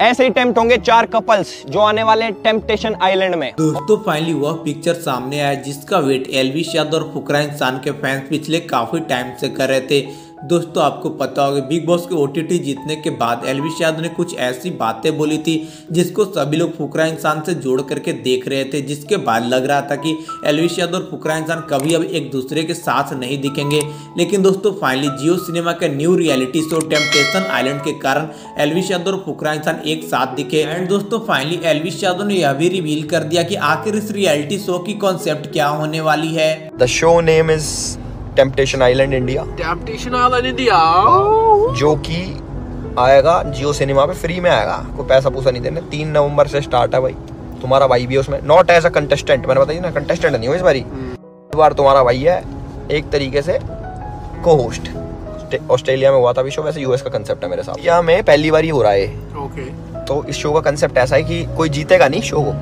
ऐसे ही टेम्प्ट होंगे चार कपल्स जो आने वाले टेम्पटेशन आइलैंड में। दोस्तों फाइनली वह पिक्चर सामने आया जिसका वेट एलविश यादव और फुकरा इंसान के फैंस पिछले काफ़ी टाइम से कर रहे थे। दोस्तों, आपको पता होगा, बिग बॉस के ओटीटी जीतने के बाद एलविश यादव ने कुछ ऐसी बातें बोली थी, जिसको सभी लोग फुकरा इंसान से जोड़ करके देख रहे थे, जिसके बाद लग रहा था कि एलविश यादव और फुकरा इंसान कभी अब एक दूसरे के साथ नहीं दिखेंगे। लेकिन दोस्तों फाइनली जियो सिनेमा के new reality show temptation island के कारण एलविश यादव और फुकरा इंसान एक साथ दिखे। एंड दोस्तों फाइनली एलविश यादव ने यह भी रिवील कर दिया कि आखिर इस रियलिटी शो की कॉन्सेप्ट क्या होने वाली है। The show name is temptation island India temptation island India जो कि आएगा जियो सिनेमा पे फ्री में आएगा। कोई पैसा पूसा नहीं देने। तीन नवंबर से स्टार्ट है भाई। तुम्हारा भाई भी है उसमें नॉट एज अ कंटेस्टेंट मैंने बताइए ना कंटेस्टेंट नहीं हो इस बारी। इस बार तुम्हारा भाई है एक तरीके से को होस्ट ऑस्ट्रेलिया में हुआ था अभी शो वैसे यूएस का कंसेप्ट है मेरे साथ। यहाँ में पहली बार ही हो रहा है। ओके तो इस शो का कंसेप्ट ऐसा है कि कोई जीतेगा नहीं शो को।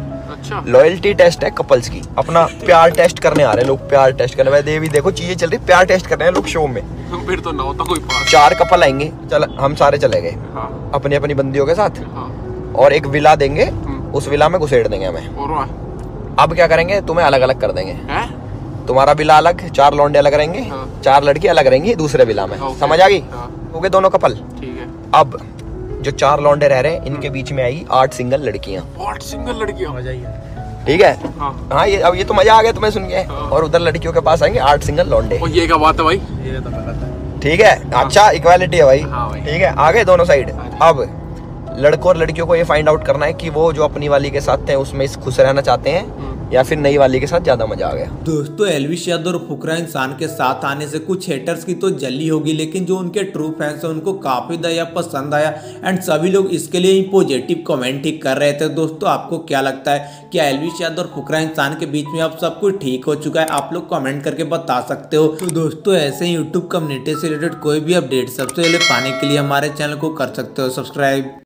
अच्छा। लॉयल्टी टेस्ट है कपल्स की। अपना प्यार टेस्ट करने आ रहे हैं लोग प्यार टेस्ट करने। वैसे भी देखो चीज़ें चल रही प्यार टेस्ट कर रहे हैं लोग शो में। फिर तो ना होता कोई पास चार कपल आएँगे चल हम सारे चले गए। हाँ। अपनी अपनी बंदियों के साथ। हाँ। और एक विला देंगे हम्म। उस विला में घुसेड़ देंगे हमें। अब क्या करेंगे? तुम्हें अलग अलग कर देंगे। तुम्हारा विला अलग चार लौंडे अलग रहेंगे हाँ। चार लड़की अलग रहेंगी दूसरे विला में। समझ आ गई? हाँ। हो गए दोनों कपल ठीक है। अब जो चार लौंडे रह रहे हैं इनके बीच में आई आठ सिंगल लड़कियाँ। और सिंगल लड़कियाँ? ठीक है? हाँ। हाँ ये अब ये तो मज़ा आ गया तुम्हें सुन के। हाँ। और उधर लड़कियों के पास आएँगे आठ सिंगल लौंडे। ये क्या बात है भाई? ये तो है। ठीक है? अच्छा इक्वालिटी है भाई। हाँ ठीक है आगे दोनों साइड हाँ अब लड़कों और लड़कियों को ये फाइंड आउट करना है कि वो जो अपनी वाली के साथ थे उसमें खुश रहना चाहते हैं हम्म। या फिर नई वाली के साथ ज़्यादा मज़ा आ गया। दोस्तों एलविश यादव और फुकरा इंसान के साथ आने से कुछ हेटर्स की तो जली होगी, लेकिन जो उनके ट्रू फैंस हैं, उनको काफ़ी दया, पसंद आया। एंड सभी लोग इसके लिए ही पॉजिटिव कमेंट ही कर रहे थे। दोस्तों, आपको क्या लगता है? क्या एलविश यादव और फुकरा इंसान के बीच में अब सब कुछ ठीक हो चुका है? आप लोग कमेंट करके बता सकते हो। तो दोस्तों, ऐसे ही यूट्यूब कम्युनिटी से रिलेटेड कोई भी अपडेट सबसे पहले पाने के लिए हमारे चैनल को कर सकते हो। सब्सक्राइब